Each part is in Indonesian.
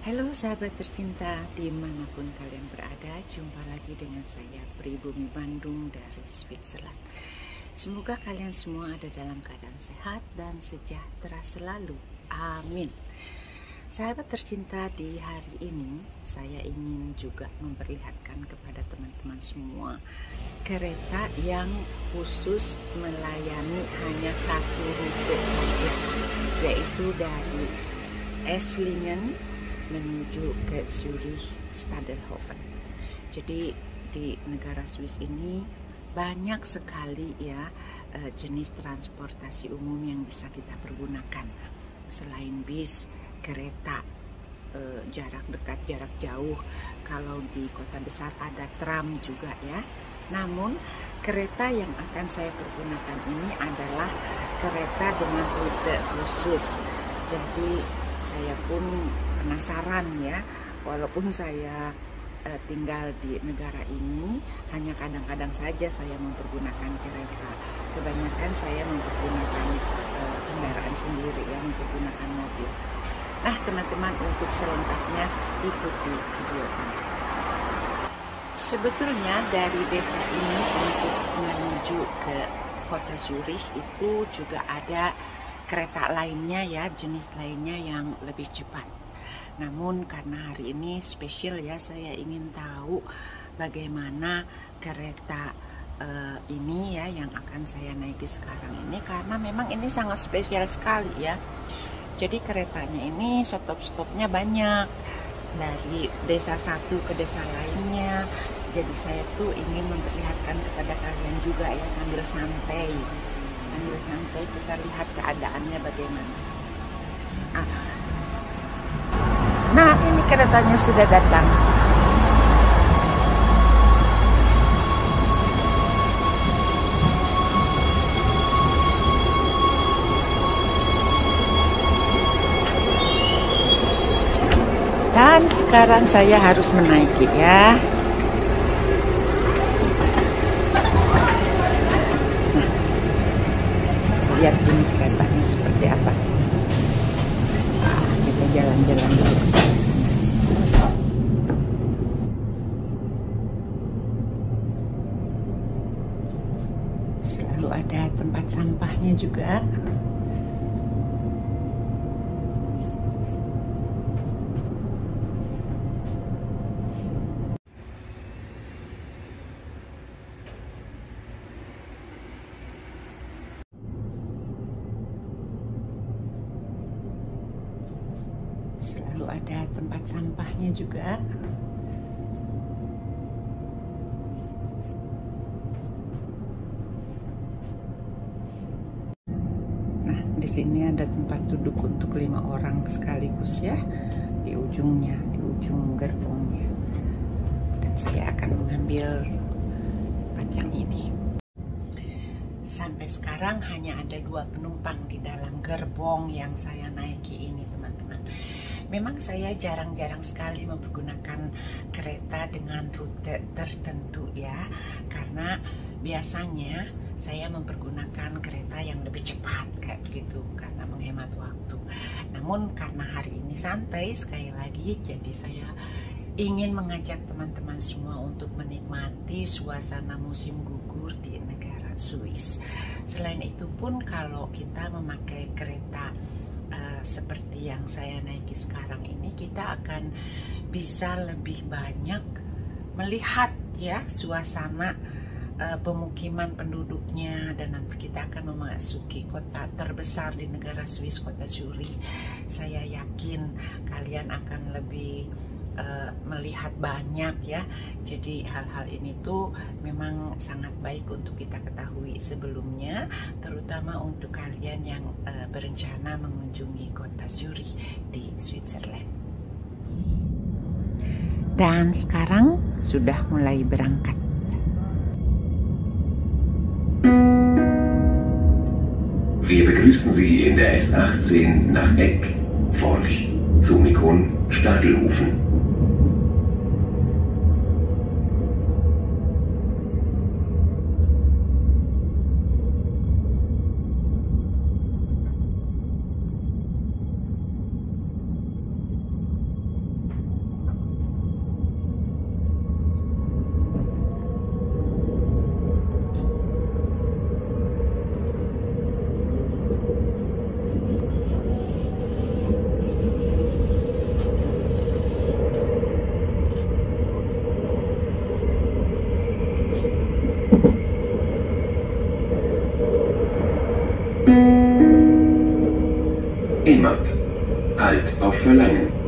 Halo sahabat tercinta di mana pun kalian berada Jumpa lagi dengan saya Pribumi Bandung dari Switzerland. Semoga kalian semua ada dalam keadaan sehat dan sejahtera selalu. Amin. Sahabat tercinta di hari ini Saya ingin juga memperlihatkan kepada teman-teman semua Kereta yang khusus melayani hanya satu rute saja Yaitu dari Esslingen menuju ke Zurich Stadelhofen. Jadi di negara Swiss ini banyak sekali ya eh, jenis transportasi umum yang bisa kita pergunakan selain bis, kereta, eh, jarak dekat, jarak jauh. Kalau di kota besar ada tram juga ya. Namun kereta yang akan saya pergunakan ini adalah kereta dengan rute khusus. Jadi saya pun penasaran ya. Walaupun saya uh, tinggal di negara ini hanya kadang-kadang saja saya mempergunakan kereta. Kebanyakan saya mempergunakan uh, kendaraan sendiri ya mempergunakan mobil. Nah teman-teman untuk selengkapnya ikuti video ini. Sebetulnya dari desa ini untuk menuju ke kota Zurich itu juga ada kereta lainnya ya jenis lainnya yang lebih cepat namun karena hari ini spesial ya saya ingin tahu bagaimana kereta uh, ini ya yang akan saya naiki sekarang ini karena memang ini sangat spesial sekali ya. Jadi keretanya ini stop-stopnya banyak dari desa satu ke desa lainnya. Jadi saya tuh ingin memperlihatkan kepada kalian juga ya sambil santai. Sambil santai kita lihat keadaannya bagaimana. Ah. Nah ini keretanya sudah datang. Dan sekarang saya harus menaiki ya lihat ini keretanya seperti apa nah, kita jalan-jalan dulu ke sana selalu ada tempat sampahnya juga. Selalu ada tempat sampahnya juga nah di sini ada tempat duduk untuk lima orang sekaligus ya di ujungnya di ujung gerbongnya. Dan saya akan mengambil pajang ini. Sampai sekarang hanya ada dua penumpang di dalam gerbong yang saya naiki ini teman-teman. Memang saya jarang-jarang sekali mempergunakan kereta dengan rute tertentu ya karena biasanya saya mempergunakan kereta yang lebih cepat kayak begitu karena menghemat waktu namun karena hari ini santai sekali lagi jadi saya ingin mengajak teman-teman semua untuk menikmati suasana musim gugur di negara Swiss. Selain itu pun kalau kita memakai kereta uh, seperti yang saya naiki sekarang ini, kita akan bisa lebih banyak melihat ya suasana uh, pemukiman penduduknya dan nanti kita akan memasuki kota terbesar di negara Swiss, kota Zurich. Saya yakin kalian akan lebih uh, melihat banyak ya. Jadi hal-hal ini tuh memang sangat baik untuk kita ketahui sebelumnya, terutama untuk kalian yang uh, berencana mengunjungi kota Zurich di Switzerland. Dan sekarang sudah mulai berangkat. Wir begrüßen Sie in der S18 nach Eck, Forch, Zumikon, Stadelhofen. Heimat. Halt auf Verlangen.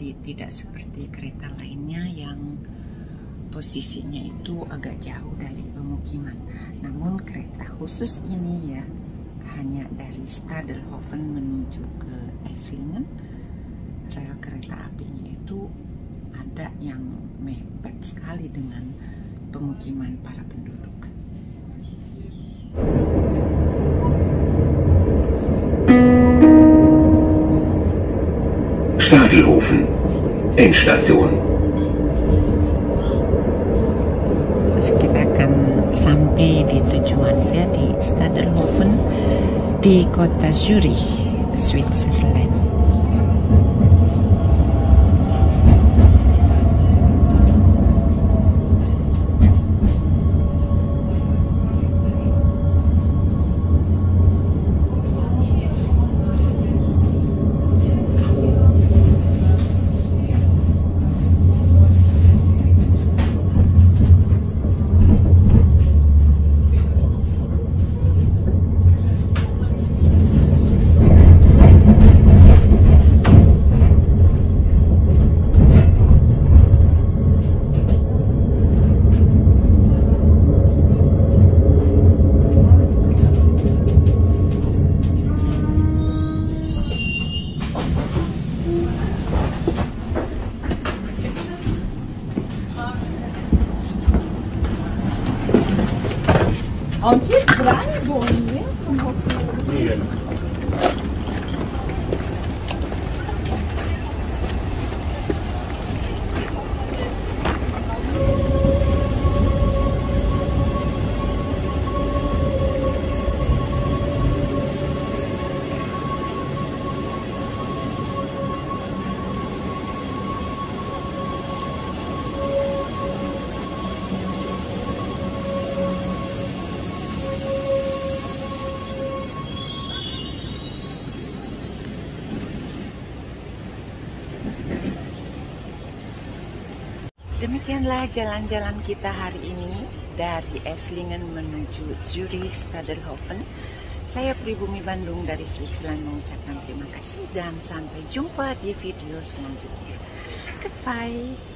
Jadi tidak seperti kereta lainnya yang posisinya itu agak jauh dari pemukiman. Namun kereta khusus ini ya hanya dari Stadelhofen menuju ke Esslingen. Rel kereta apinya itu ada yang mepet sekali dengan pemukiman para penduduk. Stadelhofen. Endstation. Kita akan sampai di tujuan ya di Stadelhofen di kota Zurich, Switzerland. Demikianlah jalan-jalan kita hari ini dari Esslingen menuju Zurich Stadelhofen. Saya Pribumi Bandung dari Switzerland mengucapkan terima kasih dan sampai jumpa di video selanjutnya. Goodbye.